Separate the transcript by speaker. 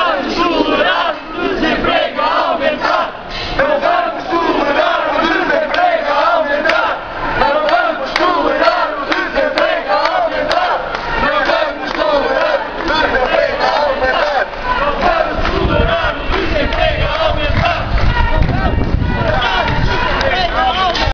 Speaker 1: Clausurão!